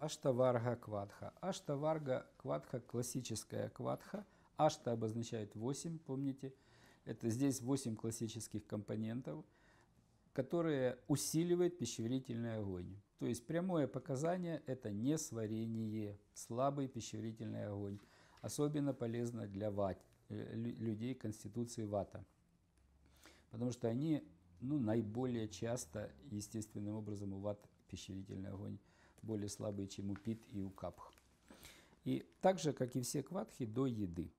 Аштаварга квадха. Аштаварга квадха – классическая квадха. Ашта обозначает 8, помните? Это здесь 8 классических компонентов, которые усиливают пищеварительный огонь. То есть прямое показание – это несварение, слабый пищеварительный огонь. Особенно полезно для ват, э, людей конституции вата. Потому что они ну, наиболее часто, естественным образом, у ват пищеварительный огонь более слабый, чем у пит и у капх. И так же, как и все квадхи, до еды.